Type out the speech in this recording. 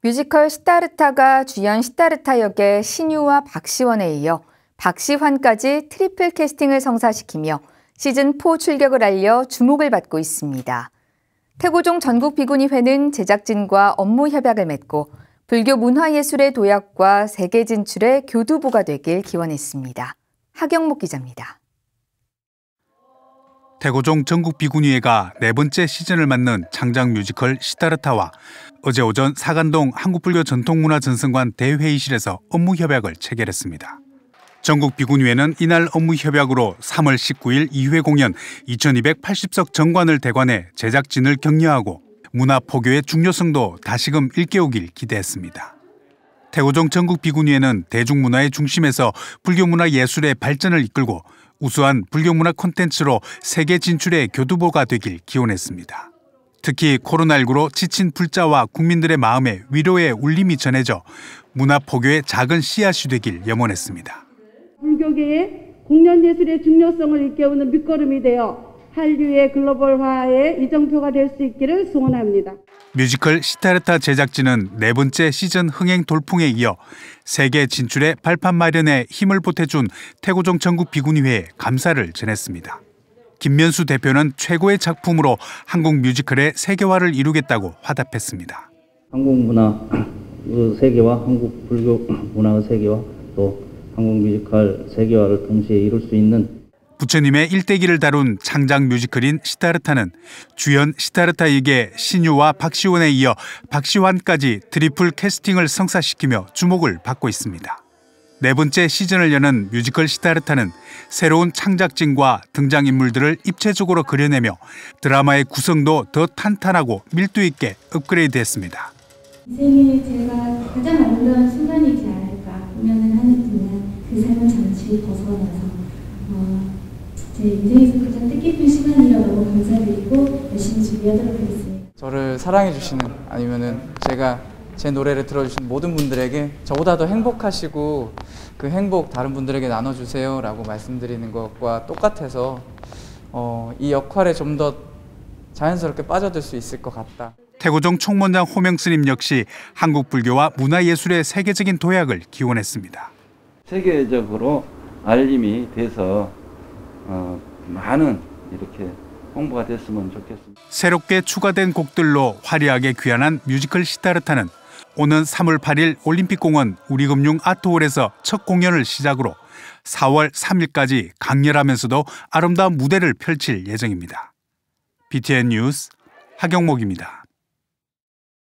뮤지컬 싯다르타가 주연 싯다르타 역의 신유와 박시원에 이어 박시환까지 트리플 캐스팅을 성사시키며 시즌4 출격을 알려 주목을 받고 있습니다. 태고종 전국비구니회는 제작진과 업무 협약을 맺고 불교 문화예술의 도약과 세계 진출의 교두보가 되길 기원했습니다. 하경목 기자입니다. 태고종 전국비구니회가 네 번째 시즌을 맞는 창작 뮤지컬 싯다르타와 어제 오전 사간동 한국불교 전통문화 전승관 대회의실에서 업무 협약을 체결했습니다. 전국 비구니회는 이날 업무 협약으로 3월 19일 2회 공연 2280석 정관을 대관해 제작진을 격려하고 문화 포교의 중요성도 다시금 일깨우길 기대했습니다. 태고종 전국 비구니회는 대중문화의 중심에서 불교문화 예술의 발전을 이끌고 우수한 불교문화 콘텐츠로 세계 진출의 교두보가 되길 기원했습니다. 특히 코로나19로 지친 불자와 국민들의 마음에 위로의 울림이 전해져 문화 포교의 작은 씨앗이 되길 염원했습니다. 불교계의 공연 예술의 중요성을 일깨우는 밑거름이 되어 한류의 글로벌화의 이정표가 될 수 있기를 소원합니다. 뮤지컬 시타르타 제작진은 네 번째 시즌 흥행 돌풍에 이어 세계 진출의 발판 마련에 힘을 보태준 태고종 전국 비구니회에 감사를 전했습니다. 김면수 대표는 최고의 작품으로 한국 뮤지컬의 세계화를 이루겠다고 화답했습니다. 한국 문화 세계화, 한국 불교 문화의 세계화, 또 한국 뮤지컬 세계화를 동시에 이룰 수 있는 부처님의 일대기를 다룬 창작 뮤지컬인 싯다르타는 주연 싯다르타 역의 신유와 박시원에 이어 박시환까지 트리플 캐스팅을 성사시키며 주목을 받고 있습니다. 네 번째 시즌을 여는 뮤지컬 시타르타는 새로운 창작진과 등장인물들을 입체적으로 그려내며 드라마의 구성도 더 탄탄하고 밀도 있게 업그레이드했습니다. 인생에 제가 가장 아름다운 순간이지 않을까 공연을 하는 동안 그 삶을 잠시 벗어나서 어, 제 인생에서 가장 뜻깊은 시간이라고 감사드리고 열심히 준비하도록 하겠습니다. 저를 사랑해 주시는 아니면은 제가 제 노래를 들어주신 모든 분들에게 저보다 더 행복하시고 그 행복 다른 분들에게 나눠주세요 라고 말씀드리는 것과 똑같아서 어, 이 역할에 좀 더 자연스럽게 빠져들 수 있을 것 같다. 태고종 총무장 호명스님 역시 한국 불교와 문화예술의 세계적인 도약을 기원했습니다. 세계적으로 알림이 돼서 어, 많은 이렇게 홍보가 됐으면 좋겠습니다. 새롭게 추가된 곡들로 화려하게 귀환한 뮤지컬 시타르타는 오는 3월 8일 올림픽공원 우리금융 아트홀에서 첫 공연을 시작으로 4월 3일까지 강렬하면서도 아름다운 무대를 펼칠 예정입니다. BTN 뉴스 하경목입니다.